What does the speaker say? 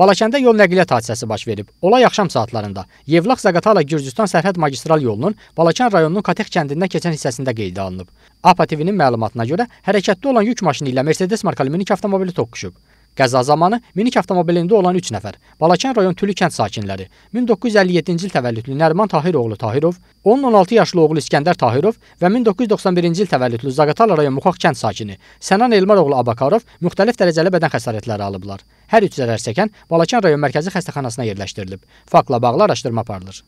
Balakəndə yol nəqliyyat hadisəsi baş verib. Olay axşam saatlarında Yevlax-Zaqatala Gürcüstan sərhəd magistral yolunun Balakən rayonunun Katex kəndindən keçən hissəsində qeydə alınıb. APA TV-nin məlumatına görə hərəkətdə olan yük maşını ilə Mercedes markalı minik avtomobili toqquşub. Qəza zamanı minik avtomobilində olan 3 nəfər Balakən rayon Tülü kənd sakinləri 1957-ci il təvəllüdlü Nəriman Tahiroğlu Tahirov, onun 16 yaşlı oğlu İskəndər Tahirov və 1991-ci il təvəllüdlü Zaqatala rayon Muxax kənd sakini Sənan Elmaroğlu Abakarov müxtəlif dərəcəli bədən xəsarətləri alıblar. Hər üç zərər çəkən Balakən rayon mərkəzi xəstəxanasına yerləşdirilib. Faktla bağlı araşdırma aparılır.